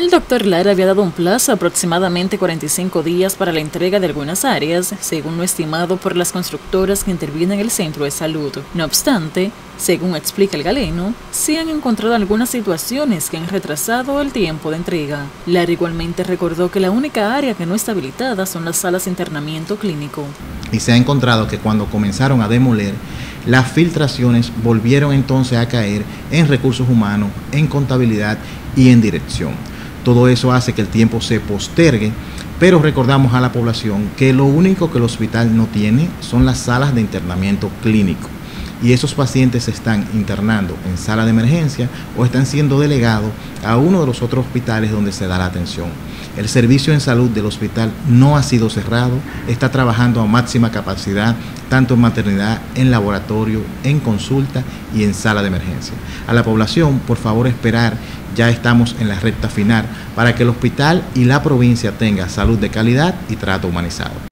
El doctor Lara había dado un plazo aproximadamente 45 días para la entrega de algunas áreas, según lo estimado por las constructoras que intervienen en el centro de salud. No obstante, según explica el galeno, se han encontrado algunas situaciones que han retrasado el tiempo de entrega. Lara igualmente recordó que la única área que no está habilitada son las salas de internamiento clínico. Y se ha encontrado que cuando comenzaron a demoler, las filtraciones volvieron entonces a caer en recursos humanos, en contabilidad y en dirección. Todo eso hace que el tiempo se postergue, pero recordamos a la población que lo único que el hospital no tiene son las salas de internamiento clínico. Y esos pacientes se están internando en sala de emergencia o están siendo delegados a uno de los otros hospitales donde se da la atención. El servicio en salud del hospital no ha sido cerrado, está trabajando a máxima capacidad, tanto en maternidad, en laboratorio, en consulta y en sala de emergencia. A la población, por favor, esperar ya estamos en la recta final para que el hospital y la provincia tengan salud de calidad y trato humanizado.